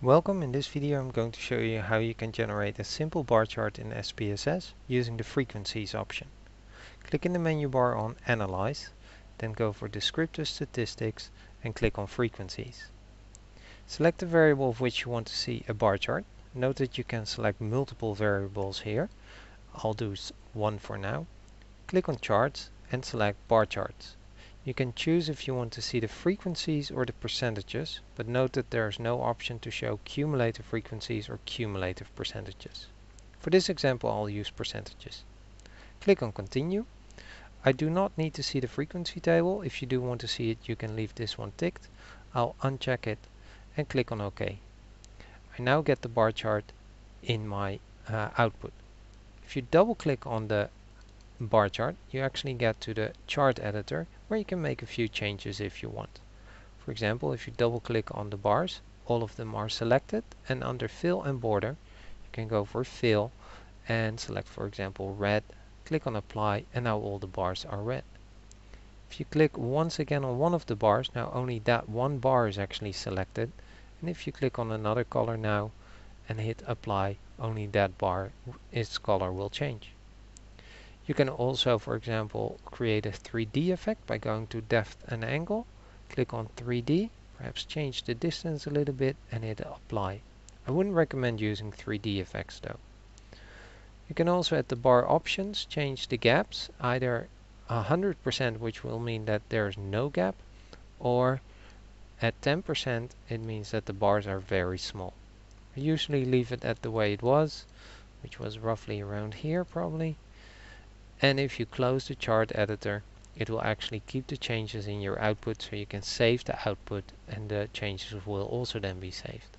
Welcome, in this video I'm going to show you how you can generate a simple bar chart in SPSS using the frequencies option. Click in the menu bar on Analyze, then go for Descriptive Statistics and click on Frequencies. Select the variable of which you want to see a bar chart. Note that you can select multiple variables here. I'll do one for now. Click on Charts and select Bar Charts. You can choose if you want to see the frequencies or the percentages, but note that there is no option to show cumulative frequencies or cumulative percentages. For this example I'll use percentages. Click on continue. I do not need to see the frequency table. If you do want to see it you can leave this one ticked. I'll uncheck it and click on OK. I now get the bar chart in my uh, output. If you double click on the bar chart, you actually get to the chart editor where you can make a few changes if you want. For example, if you double click on the bars, all of them are selected and under fill and border, you can go for fill and select for example red, click on apply and now all the bars are red. If you click once again on one of the bars, now only that one bar is actually selected and if you click on another color now and hit apply, only that bar, its color will change. You can also, for example, create a 3D effect by going to depth and angle, click on 3D, perhaps change the distance a little bit and hit apply. I wouldn't recommend using 3D effects though. You can also at the bar options change the gaps, either 100% which will mean that there's no gap, or at 10% it means that the bars are very small. I usually leave it at the way it was, which was roughly around here probably and if you close the chart editor it will actually keep the changes in your output so you can save the output and the changes will also then be saved.